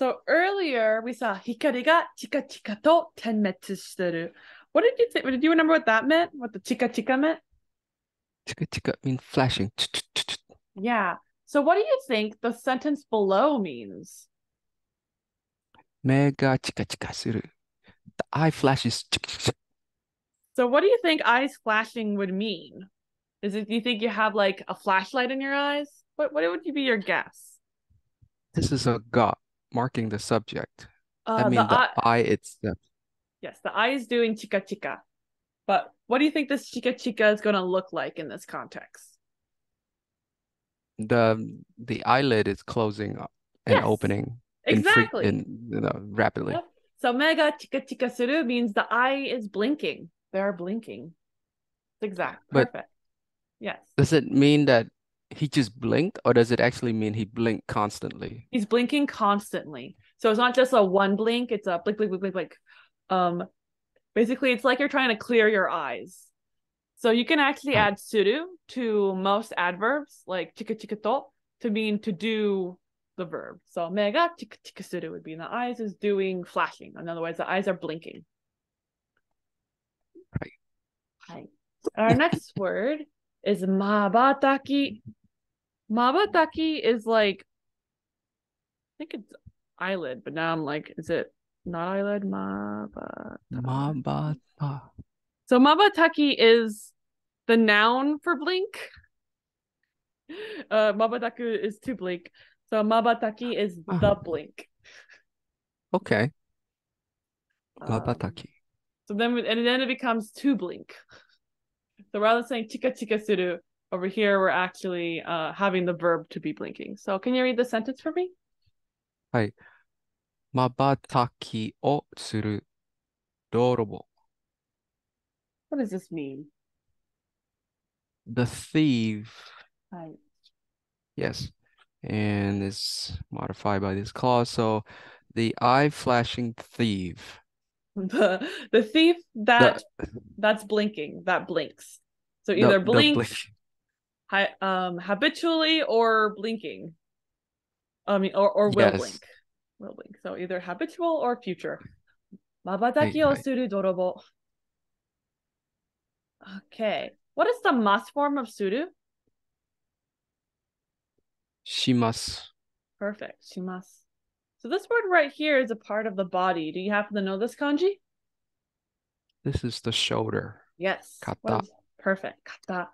So earlier we saw hikari ga chika chika to tenmetsu shiteru. What did you think? Did you remember what that meant? What the chika chika meant? Chika chika means flashing. Yeah. So what do you think the sentence below means? Mega chika chika suru. The eye flashes. So what do you think eyes flashing would mean? Is it you think you have like a flashlight in your eyes? What what would you be your guess? This is a god marking the subject. Uh, I mean the, eye, eye itself. yes, the eye is doing chika chika. But what do you think this chika chika is going to look like in this context? The the eyelid is closing and Yes, opening in Exactly. in you know, rapidly. Yep. So mega chika chika suru means the eye is blinking. They're blinking. Exact. But- Perfect. Yes. Does it mean that he just blinked, or does it actually mean he blinked constantly? He's blinking constantly. So it's not just a one blink, it's a blink, blink, blink, blink, blink. Um basically it's like you're trying to clear your eyes. So you can actually Oh. add suru to most adverbs like chika chika to to mean to do the verb. So mega chika chika suru would be the eyes is doing flashing. In other words, the eyes are blinking. Right. Hi. Our next word is mabataki. Mabataki is like I think it's eyelid, but now I'm like, is it not eyelid? Maba. Mabata. So mabataki is the noun for blink. Uh, mabataku is to blink. So mabataki is the Ah. blink. Okay. Um, Mabataki. So then, and then it becomes to blink. So rather than saying chika chika suru, over here we're actually uh, having the verb to be blinking. So can you read the sentence for me? Hi. Mabataki o suru dorobo. What does this mean? The thief. Hi. Yes. And it's modified by this clause. So the eye flashing thief. The the thief that the, that's blinking, that blinks. So either the, the blink hi, um, habitually or blinking. I mean, or, or will yes. blink. Will blink. So either habitual or future. Mabataki o suru dorobo. Okay. What is the mas form of suru? Shimas. Perfect. Shimas. So this word right here is a part of the body. Do you happen to know this kanji? This is the shoulder. Yes. Kata. Perfect. Kata.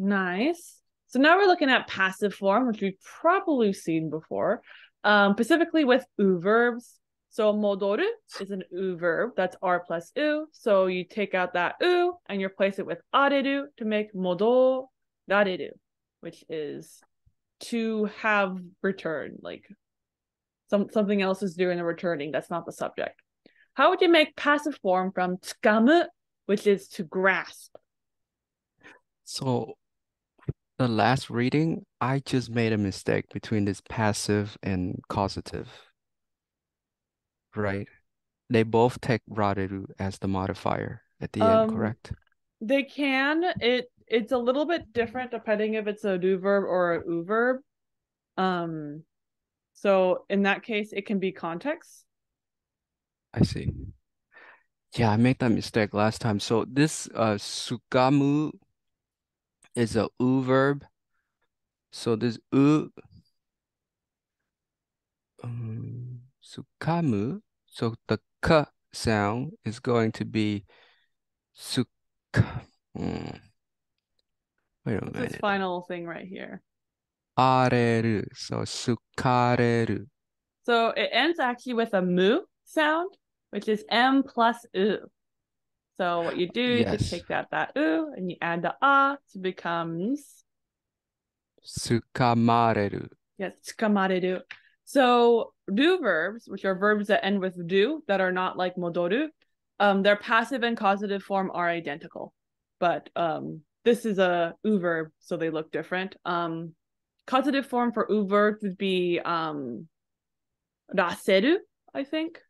Nice. So now we're looking at passive form, which we've probably seen before, um, specifically with u verbs. So modoru is an u verb. That's r plus u. So you take out that u and you replace it with areru to make modorareru, which is to have returned, like some something else is doing the returning. That's not the subject. How would you make passive form from tsukamu, which is to grasp? So the last reading, I just made a mistake between this passive and causative. Right? They both take rareru as the modifier at the Um, end, correct? They can. It it's a little bit different depending if it's a do verb or a u verb. Um, so in that case, it can be context. I see. Yeah, I made that mistake last time. So this uh sukamu is a u verb. So this u um, sukamu. So the k sound is going to be suk. Hmm. Wait a This minute. final thing right here. Areru. So sukareru. So it ends actually with a mu sound, which is m plus u. So what you do, you just Yes. take that that u and you add the a, so it becomes Sukamareru. yes, tsukamariru. So do verbs, which are verbs that end with do that are not like modoru, um, their passive and causative form are identical, but um, this is a u verb, so they look different. Um, causative form for u verb would be um, raseru, I think.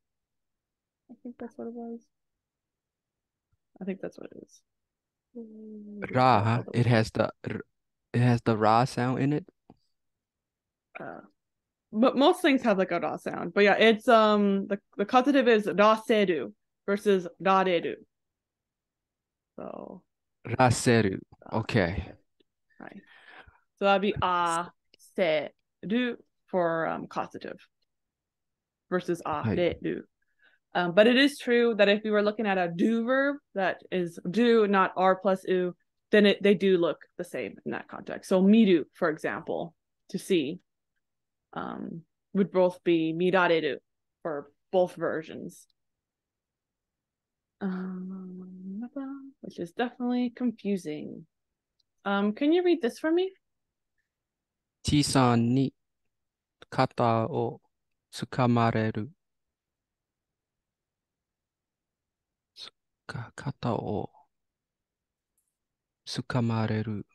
I think that's what it was. I think that's what it is. Ra, huh? It has the it has the ra sound in it. uh, but most things have like a da sound. But yeah, it's um the the causative is raseru versus rareru. So Raseru. Okay. right. So that'd be a seru for um causative versus a Right. reru. Um, but it is true that if we were looking at a do verb that is do, not R plus U, then it, they do look the same in that context. So miru, for example, to see um, would both be mirareru for both versions. Um, which is definitely confusing. Um, can you read this for me? T-san ni kata o tsukamareru. かまれる。つか肩をつかまれる。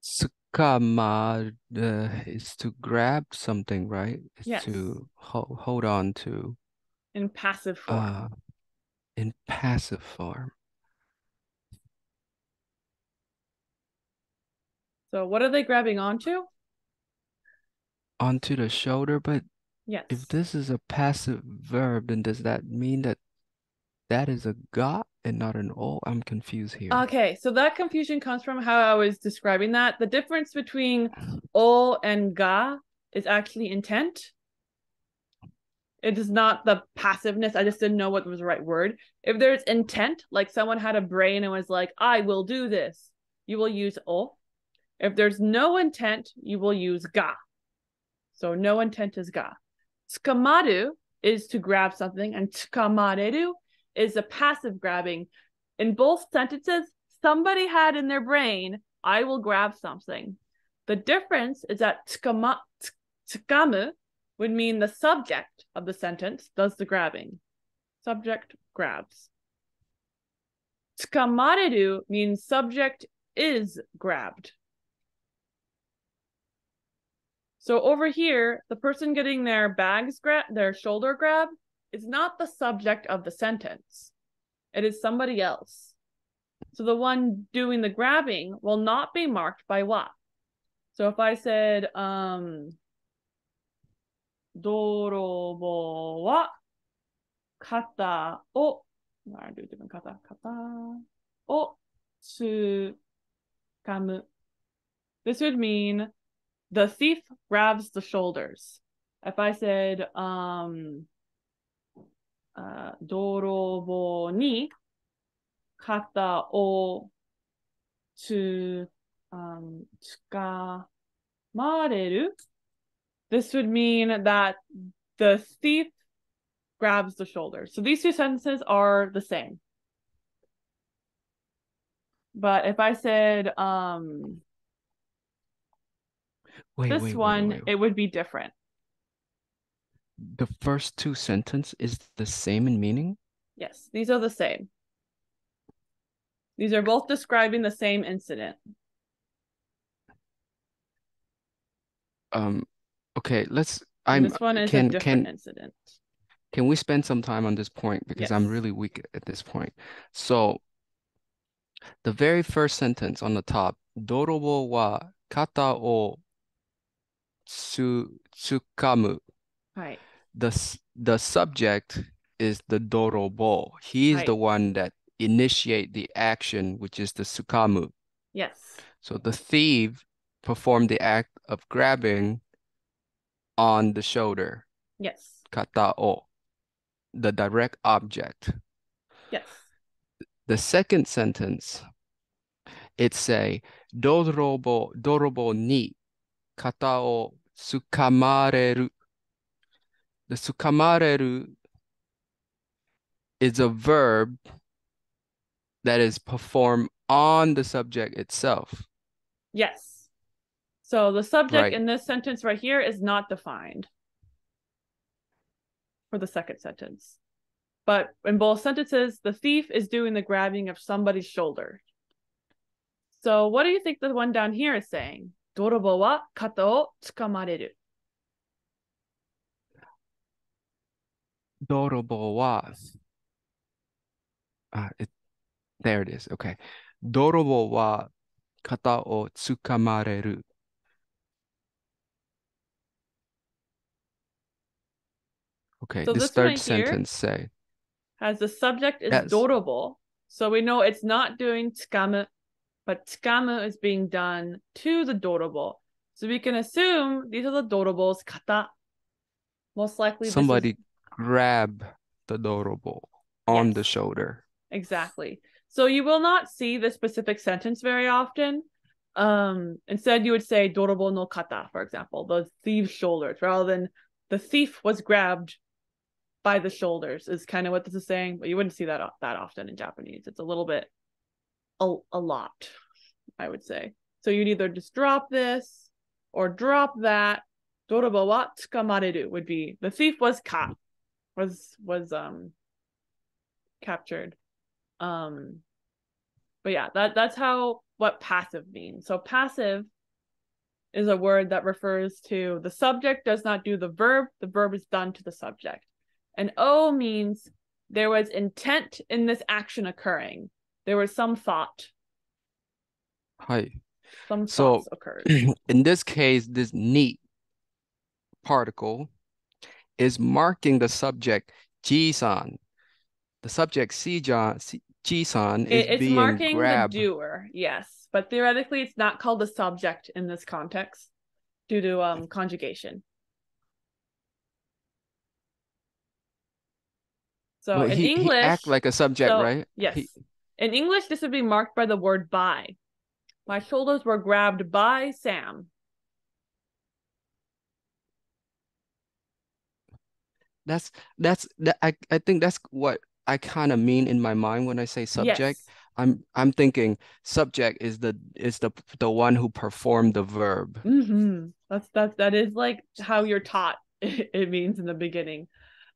つかまる is to grab something, right? It's Yes. to hold, hold on to In passive form. uh, in passive form. so what are they grabbing onto? Onto the shoulder, but Yes. if this is a passive verb, then does that mean that that is a ga and not an o? I'm confused here. Okay, so that confusion comes from how I was describing that. The difference between o and ga is actually intent. It is not the passiveness. I just didn't know what was the right word. If there's intent, like someone had a brain and was like, I will do this, you will use o. If there's no intent, you will use ga. So no intent is ga. Tsukamaru is to grab something, and tsukamareru is a passive grabbing. In both sentences, somebody had in their brain, I will grab something. The difference is that tsukama, tsukamu would mean the subject of the sentence does the grabbing. Subject grabs. Tsukamareru means subject is grabbed. So over here, the person getting their bags grab, their shoulder grab, is not the subject of the sentence. It is somebody else. So the one doing the grabbing will not be marked by what. So if I said, um, dorobo wa kata o, I do a different kata, kata o tsukamu. This would mean the thief grabs the shoulders. If I said um uh dorobo ni kata o to um tsukamareru. This would mean that the thief grabs the shoulder. So these two sentences are the same. But if I said um Wait, this wait, one, wait, it would be different. The first two sentence is the same in meaning? Yes, these are the same. These are both describing the same incident. Um okay, let's I'm and this one is can, a different can, incident. Can we spend some time on this point because yes. I'm really weak at this point. So the very first sentence on the top, dorobo wa kata o tsu, tsukamu. Right. The, the subject is the dorobo. He is right. the one that initiate the action, which is the sukamu. Yes. So the thief performed the act of grabbing on the shoulder. Yes. Katao, the direct object. Yes. The second sentence, it say dorobo dorobo ni kata o tsukamareru. The tsukamareru is a verb that is performed on the subject itself. Yes. So the subject Right. in this sentence right here is not defined for the second sentence. But in both sentences, the thief is doing the grabbing of somebody's shoulder. So what do you think the one down here is saying? 泥棒は肩をつかまれる。泥棒は、あ、it, there it is, okay. 泥棒は肩をつかまれる。Okay, so this, this third sentence say. As the subject is yes. 泥棒, so we know it's not doing つかむ but tsukamu is being done to the dorable. So we can assume these are the dorables kata. Most likely this is- somebody grab the adorable on the shoulder. Exactly. So you will not see the specific sentence very often. Um, instead, you would say dorobo no kata, for example, the thief's shoulders, rather than the thief was grabbed by the shoulders, is kind of what this is saying. But you wouldn't see that that often in Japanese. It's a little bit, a, a lot, I would say. So you'd either just drop this or drop that. Would be the thief was caught, was was um captured. Um, but yeah, that that's how what passive means. So passive is a word that refers to the subject does not do the verb, the verb is done to the subject. And O means there was intent in this action occurring. There was some thought, Hi. some So- thoughts occurred. In this case, this neat particle is marking the subject Ji-san. The subject Ji-san Ji-san is It- it's being marking grabbed. the doer, yes, but theoretically, it's not called the subject in this context due to um conjugation. So in he, he English, act like a subject, so- right? yes, He- in English, this would be marked by the word by. My shoulders were grabbed by Sam. That's that's that I, I think that's what I kind of mean in my mind when I say subject. Yes, I'm I'm thinking subject is the is the the one who performed the verb. hmm That's that that is like how you're taught it means in the beginning.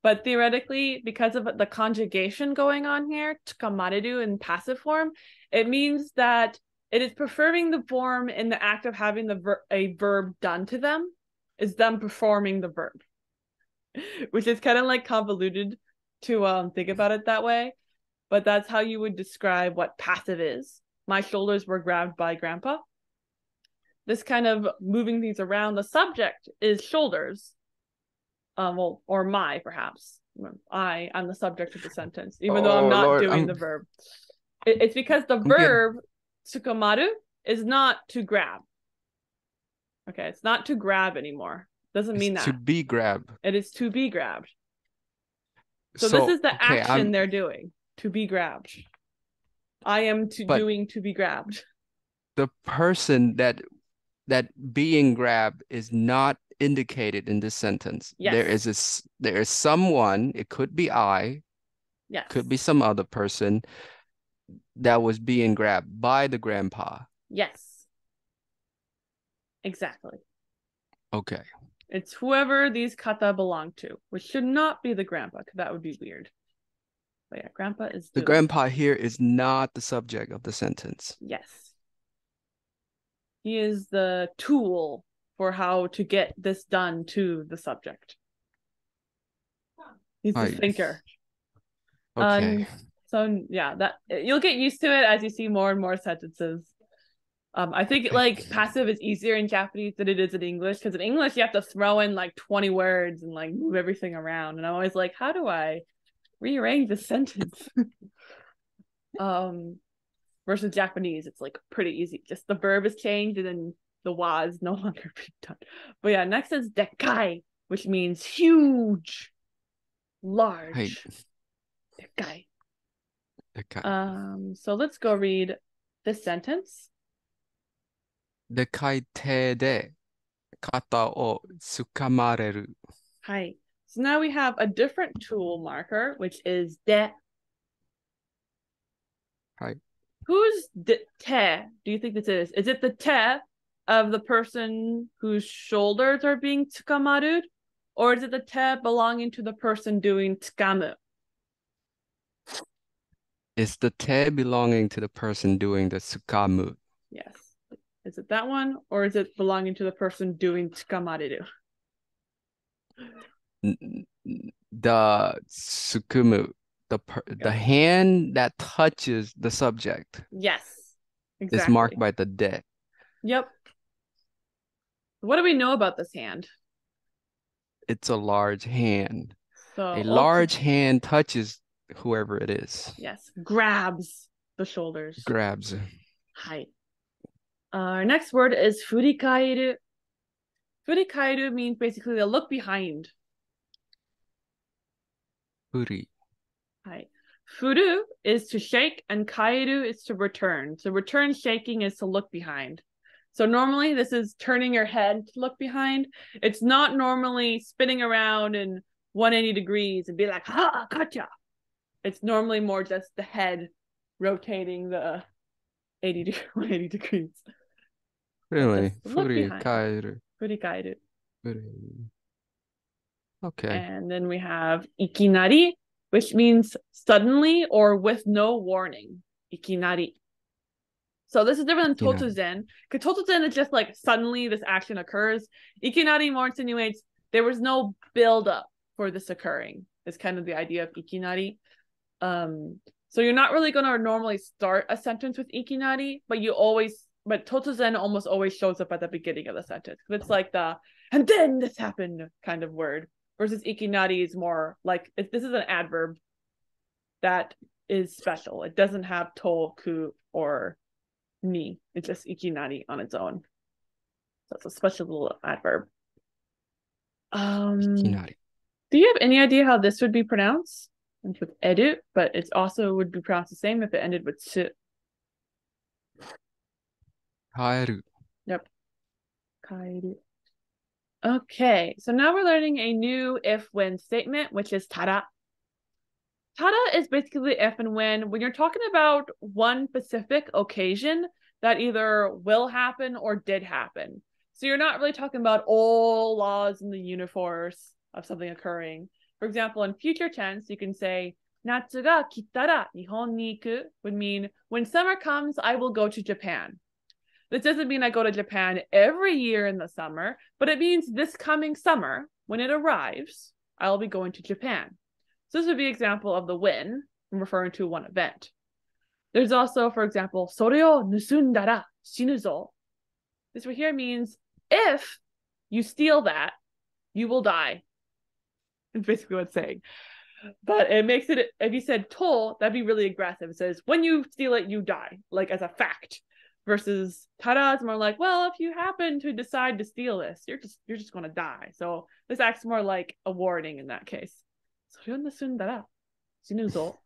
But theoretically, because of the conjugation going on here, tsukamareru in passive form, it means that it is performing the form in the act of having the ver- a verb done to them, is them performing the verb. Which is kind of like convoluted to um think about it that way. But that's how you would describe what passive is. My shoulders were grabbed by grandpa this kind of moving things around. The subject is shoulders. Um, well, or my perhaps. I, I'm the subject of the sentence, even though Oh, I'm not Lord, doing I'm- the verb. It- it's because the getting- verb tsukumaru is not to grab. Okay, it's not to grab anymore. Doesn't mean It's that. to be grabbed. It is to be grabbed. So, this is the okay, action I'm- they're doing. To be grabbed. I am to But- doing to be grabbed. the person that that being grabbed is not indicated in this sentence. There Yes. is a there is someone, it could be I, Yes. could be some other person that was being grabbed by the grandpa. Yes. Exactly. Okay. It's whoever these kata belong to, which should not be the grandpa, because that would be weird. But yeah, grandpa is The grandpa here is not the subject of the sentence. Yes. He is the tool for how to get this done to the subject. He's a thinker. Okay. Um, so yeah, that you'll get used to it as you see more and more sentences. Um, I think like passive is easier in Japanese than it is in English because in English you have to throw in like 20 words and like move everything around. And I'm always like, how do I rearrange the sentence? um versus Japanese, it's like pretty easy. Just the verb is changed and then the wa is no longer being done. But yeah, next is dekai, which means huge, large. Right. Dekai. Dekai. Um, so let's go read this sentence. Dekai te de kata o tsukamareru. Hi. So now we have a different tool marker, which is de. Hi. Who's the te? Do you think this is? Is it the te of the person whose shoulders are being tsukamaru? Or is it the te belonging to the person doing tsukamu? It's the te belonging to the person doing the tsukamu. Yes. Is it that one? Or is it belonging to the person doing tsukamaru? The tsukumu, the per the hand that touches the subject Yes. is Exactly. marked by the de. Yep. What do we know about this hand? It's a large hand. So, a large okay. hand touches whoever it is. Yes, grabs the shoulders. Grabs. Hi. Uh, our next word is furikairu. Furikairu means basically a look behind. Furi. Hi. Furu is to shake and kairu is to return. So return shaking is to look behind. So normally this is turning your head to look behind. It's not normally spinning around in 180 degrees and be like, ha, gotcha. It's normally more just the head rotating the 80 180 degrees. Really? Furikairu. Furikairu. Okay. And then we have ikinari, which means suddenly or with no warning. Ikinari. So this is different than totsuzen. Because totsuzen is just like suddenly this action occurs. Ikinari more insinuates there was no build up for this occurring. Is kind of the idea of ikinari. Um, so you're not really gonna normally start a sentence with ikinari, but you always but totsuzen almost always shows up at the beginning of the sentence. It's like the and then this happened kind of word versus ikinari is more like this is an adverb that is special. It doesn't have to, ku, or ni. It's just ikinari on its own. So it's a special little adverb. Um, Ikinari. do you have any idea how this would be pronounced? It's with edu, but it's also would be pronounced the same if it ended with su. Kaeru. Kaeru. Okay, so now we're learning a new if when statement, which is tada. Tada is basically if and when when you're talking about one specific occasion that either will happen or did happen. So you're not really talking about all laws in the universe of something occurring. For example, in future tense, you can say natsu ga kitara nihon ni iku would mean when summer comes, I will go to Japan. This doesn't mean I go to Japan every year in the summer, but it means this coming summer, when it arrives, I'll be going to Japan. So this would be example of the win, referring to one event. There's also, for example, Soreo nusundara shinuzo. This right here means if you steal that, you will die. It's basically what it's saying. But it makes it if you said toll, that'd be really aggressive. It says when you steal it, you die, like as a fact. Versus tada, more like, well, if you happen to decide to steal this, you're just you're just gonna die. So this acts more like a warning in that case. それを盗んだら死ぬぞ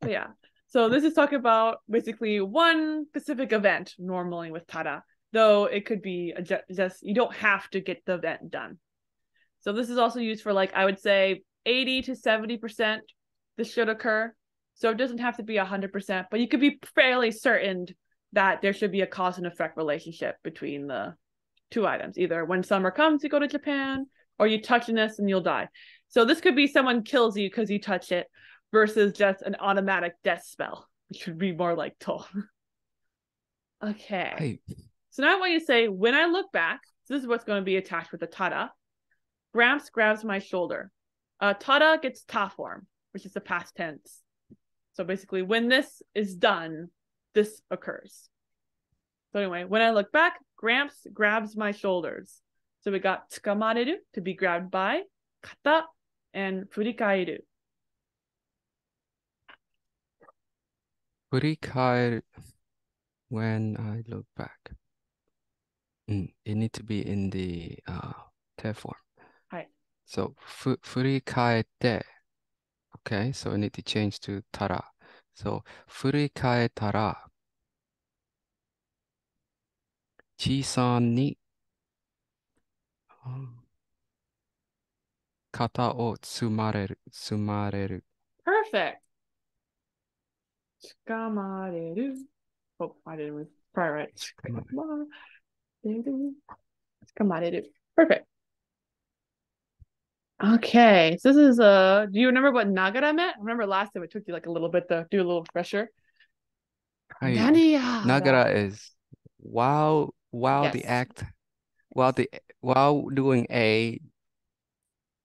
But yeah so this is talking about basically one specific event normally with tada though it could be a ju- just you don't have to get the event done so this is also used for like i would say 80 to 70 percent this should occur so it doesn't have to be 100% but you could be fairly certain that there should be a cause and effect relationship between the two items. Either when summer comes, you go to Japan, or you touch this and you'll die. So this could be someone kills you because you touch it versus just an automatic death spell, which would be more like toll. okay. So now I want you to say, when I look back, so this is what's going to be attached with the tada. Gramps grabs my shoulder. Uh, tada gets ta form, which is the past tense. So basically, when this is done, this occurs. So anyway, when I look back, Gramps grabs my shoulders. So we got tsukamareru to be grabbed by, kata, and furikairu. 振り返る when I look back. Mm, it need to be in the uh, te form. はい。 So, ふ、振り返って。Okay, so we need to change to たら。So, 振り返っ kata o tsumareru. Tsumareru. Perfect. Tsukamareru. Oh, I didn't read. Probably right. Tsukamareru. Perfect. Okay, so this is uh do you remember what nagara meant? Remember last time it took you like a little bit to do a little refresher. Nagara is while while yes. the act while the while doing a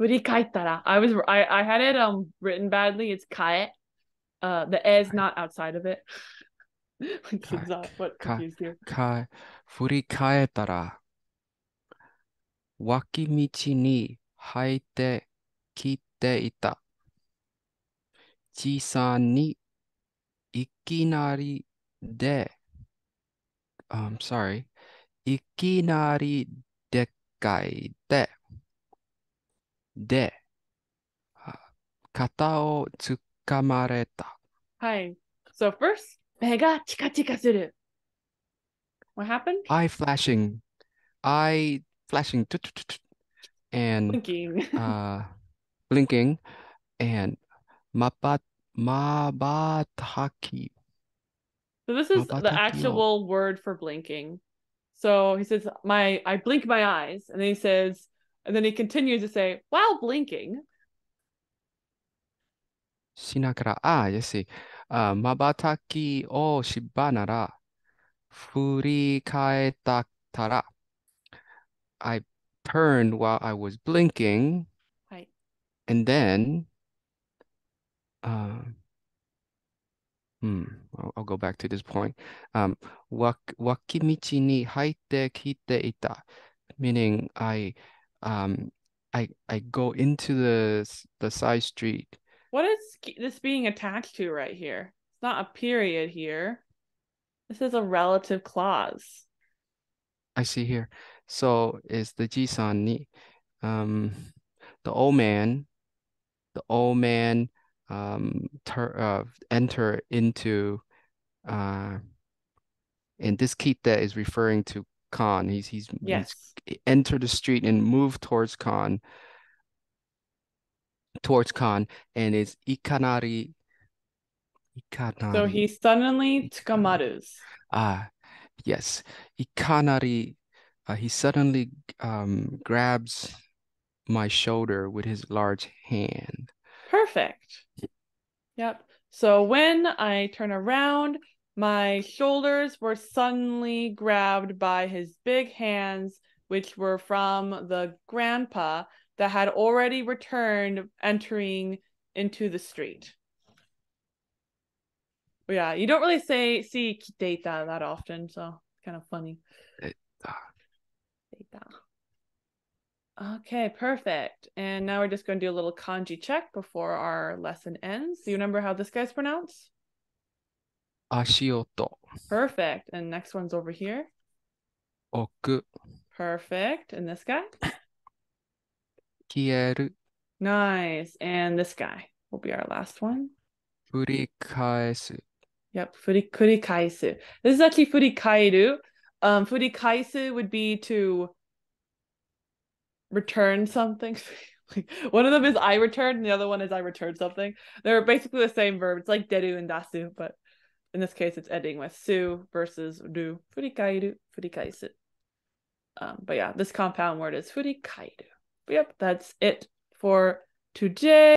Urikaitara. I was I, I had it um written badly. It's kae. Uh the e is not outside of it. what confused you. Wakimichi ni haite kite ita. Ni ikinari de. Um sorry. Ikinari dekai de. でっかいで、で、あ肩をつかまれた。 Hi. So first, 目がチカチカする. What happened? eye flashing, eye flashing, tut, tut, tut, tut, and Blinking. uh, blinking, and mabat mabataki. So this is the Mabataki o. actual word for blinking. So he says, "My I blink my eyes," and then he says, and then he continues to say, while blinking. Shinakara, ah, yes, uh, mabataki o shibanara, furikaetatara. I turned while I was blinking. Right. And then, uh, hmm, I'll, I'll, go back to this point. Um, wak, wakimichi ni haite kite ita, meaning I um, I, I go into the the side street. What is this being attached to right here? It's not a period here. This is a relative clause. I see here. So is the Jisan ni, um, the old man, the old man, um, tur uh, enter into, uh, and this kita is referring to Khan. He's he's he's Yes. enter the street and move towards Khan, towards Khan, and it's Ikanari. Ikanari. So he suddenly tsukamarus. Ah, yes. Ikanari, uh, he suddenly um, grabs my shoulder with his large hand. Perfect. Yep. So when I turn around, my shoulders were suddenly grabbed by his big hands, which were from the grandpa that had already returned entering into the street. But yeah, you don't really say see data that often, so it's kind of funny. Okay, perfect. And now we're just going to do a little kanji check before our lesson ends. Do you remember how this guy's pronounced? Ashioto, Perfect. And next one's over here. oku, Perfect. And this guy? kieru, Nice. And this guy will be our last one. furikaesu. Yep, furi. This is actually furikairu. Um, furikaisu would be to return something. One of them is I return, and the other one is I return something. They're basically the same verb. It's like deru and dasu, but in this case, it's ending with su versus ru. Furikairu, furikaisu. Um, but yeah, this compound word is furikairu. But yep, that's it for today.